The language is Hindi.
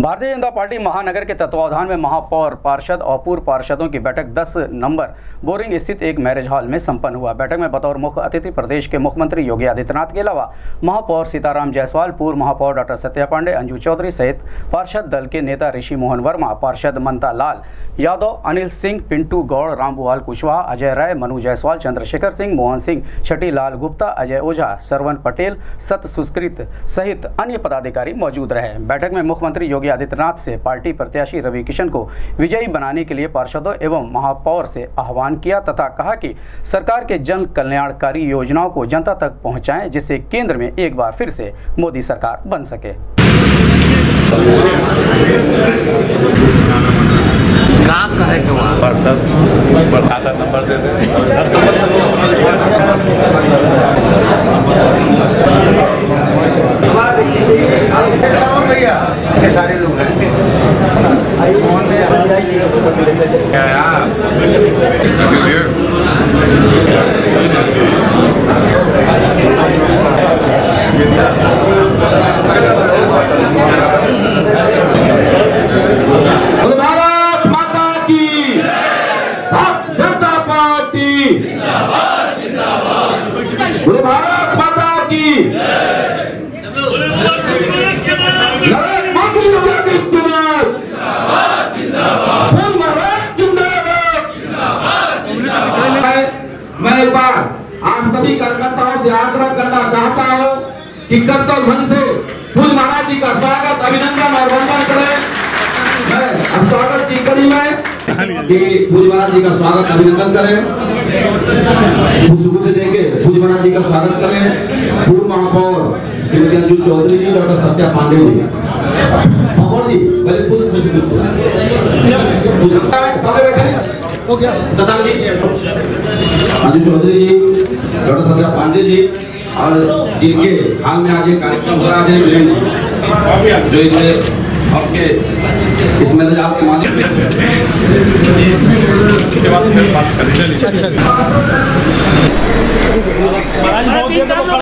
भारतीय जनता पार्टी महानगर के तत्वावधान में महापौर पार्षद और पूर्व पार्षदों की बैठक 10 नंबर बोरिंग स्थित एक मैरिज हॉल में संपन्न हुआ। बैठक में बतौर मुख्य अतिथि प्रदेश के मुख्यमंत्री योगी आदित्यनाथ के अलावा महापौर सीताराम जायसवाल, पूर्व महापौर डॉक्टर सत्या पांडे, अंजू चौधरी सहित पार्षद दल के नेता ऋषि मोहन वर्मा, पार्षद ममता लाल, यादव, अनिल सिंह, पिंटू गौड़ रामबुआल कुशवाहा, अजय राय, मनु जायसवाल, चंद्रशेखर सिंह, मोहन सिंह छठी लाल गुप्ता, अजय ओझा, सरवन पटेल, सत सुस्कृत सहित अन्य पदाधिकारी मौजूद रहे। बैठक में मुख्यमंत्री योगी आदित्यनाथ से पार्टी प्रत्याशी रवि किशन को विजयी बनाने के लिए पार्षदों एवं महापौर से आह्वान किया तथा कहा कि सरकार के जन कल्याणकारी योजनाओं को जनता तक पहुंचाएँ जिससे केंद्र में एक बार फिर से मोदी सरकार बन सके। पार्षद नंबर दे दे भैया ये सारे लोग हैं। भारत माता की जनता पार्टी। बोलो भारत माता नरेंद्र मोदी योगी आदित्यनाथ बोल महाराज जिंदाबाद मैं एक बार आप सभी कार्यकर्ताओं से आग्रह करना चाहता हूँ कि कर्तव्य ढंग से फूल महाराज जी का स्वागत अभिनंदन और वंदन करें। मैं अब स्वागत की कड़ी में कि फूल महाराज जी का स्वागत अभिनंदन करें। पुष्प देके फूल महाराज जी का स्वागत करें। पूर्व महापौर श्रीमती अंजू चौधरी जी डॉक्टर सत्या पांडे जी। महापौर जी पहले पुष्प पुष्प पुष्प सारे बैठे। हो गया। शशांक जी। अंजू चौधरी जी डॉक्टर सत्या पांडे जी और जिनके हाल में आज ये कार्यक्रम हो रहा है जी जो इसे आपके इस मैदान आपके मालिक बात